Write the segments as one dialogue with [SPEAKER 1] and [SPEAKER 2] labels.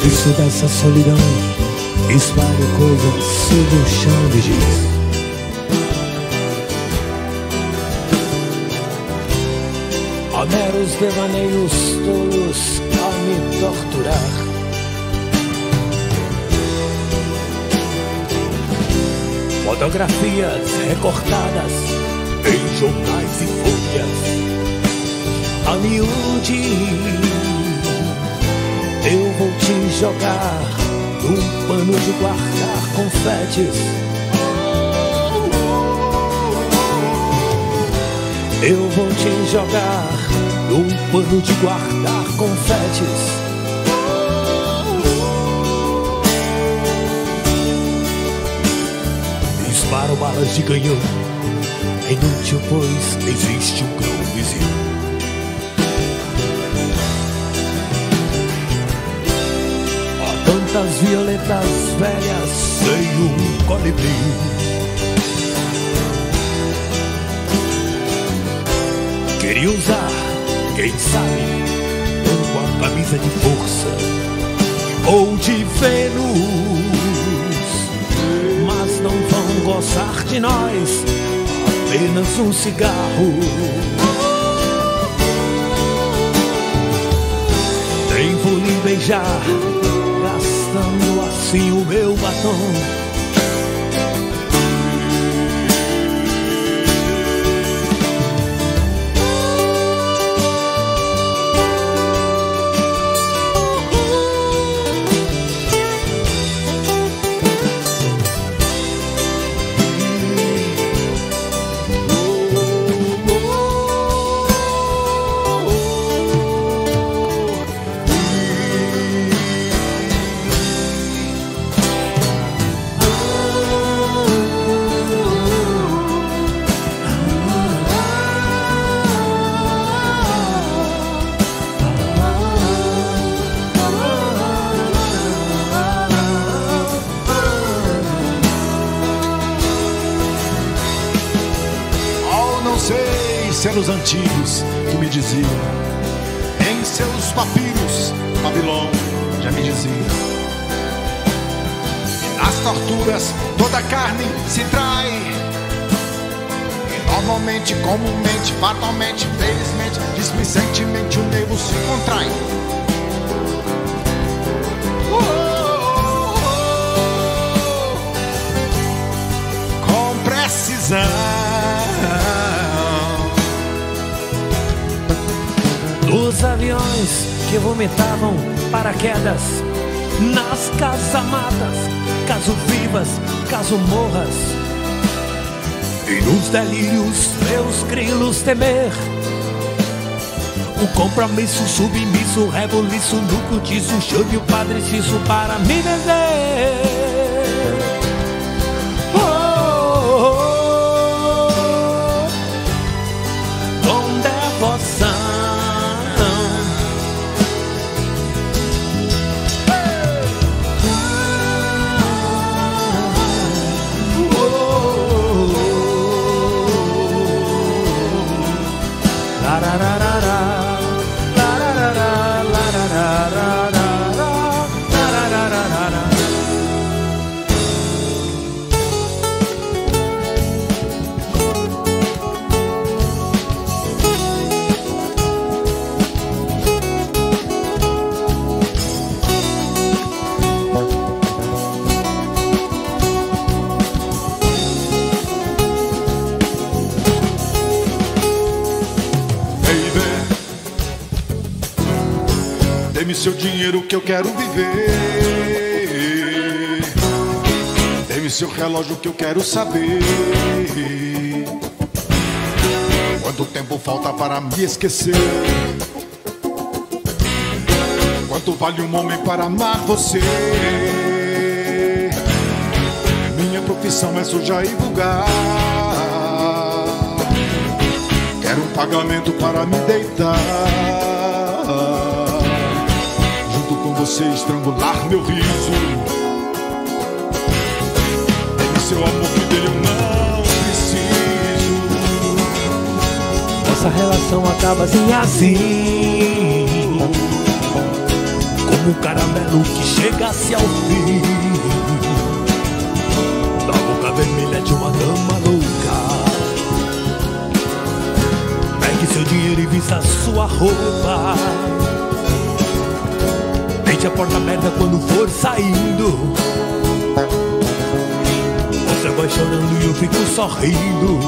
[SPEAKER 1] canto dessa solidão Espalho coisas sobre o chão de giz. Homeros devaneios tolos a me torturar. Fotografias recortadas em jornais e folhas. A miúde jogar num pano de guardar confetes. Eu vou te jogar num pano de guardar confetes. Disparo balas de canhão. É inútil, pois existe um grão visível. Tantas violetas velhas sem um colibri. Queria usar, quem sabe, uma camisa de força ou de Vênus, mas não vão gostar de nós, apenas um cigarro. Tempo lhe beijar assim o meu batom.
[SPEAKER 2] Celos antigos que me diziam, em seus papiros, Babilão já me dizia. E nas torturas toda carne se trai. E normalmente, comumente, fatalmente, felizmente, displicentemente o nervo se contrai.
[SPEAKER 1] Aviões que vomitavam paraquedas nas casamadas, caso vivas, caso morras. E nos delírios meus grilos temer. O compromisso submisso, rebuliço, no cortiço, chame o padre Cício para me vender.
[SPEAKER 2] da da da da seu dinheiro que eu quero viver. Dê-me seu relógio que eu quero saber. Quanto tempo falta para me esquecer? Quanto vale um homem para amar você? Minha profissão é suja e vulgar. Quero um pagamento para me deitar você estrangular meu riso. Dê-me seu amor que dele eu não preciso.
[SPEAKER 1] Nossa relação acaba assim assim. como um caramelo que chegasse ao fim. Da boca vermelha de uma dama louca. Pegue seu dinheiro e vista sua roupa. Deixe a porta aberta quando for saindo. Você vai chorando e eu fico sorrindo.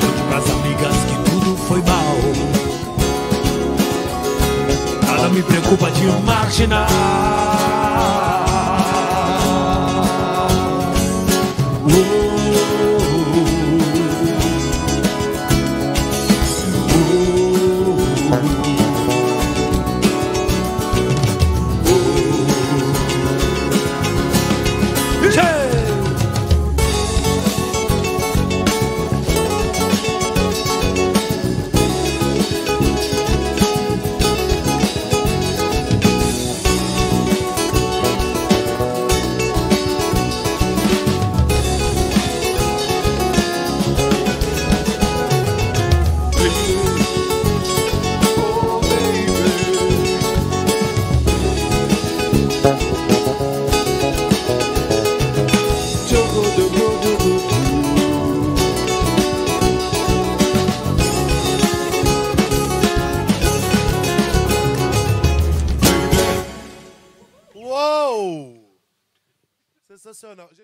[SPEAKER 1] Conte pras amigas que tudo foi mal. Nada me preocupa de imaginar.
[SPEAKER 3] ça, non. Je...